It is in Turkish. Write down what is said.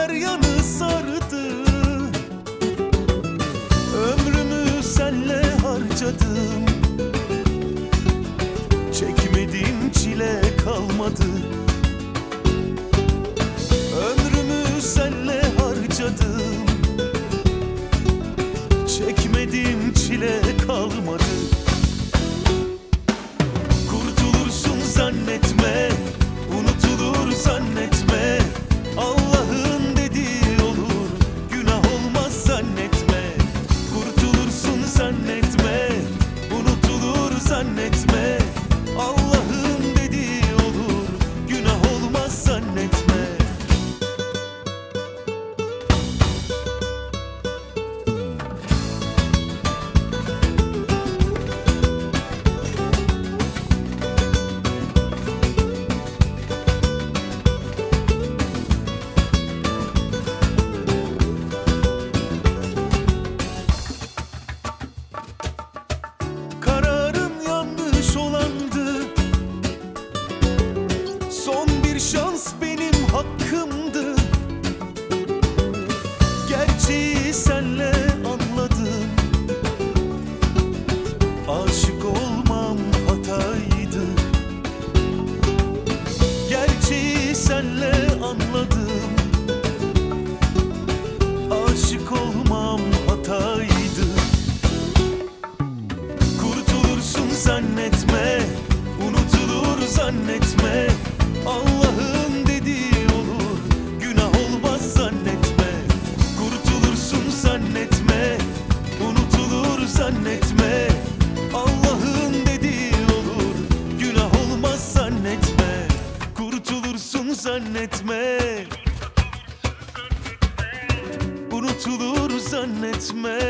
her yanı sardı. Ömrümü senle harcadım. Çekmedim çile kalmadı. Ömrümü senle harcadım şans benim hakkımdı Gerçeği senle anladım. Aşık olmam hataydı. Gerçeği senle anladım. Aşık olmam hataydı. Kurtulursun zannetme Unutulur zannetme zannetme. Unutulur zannetme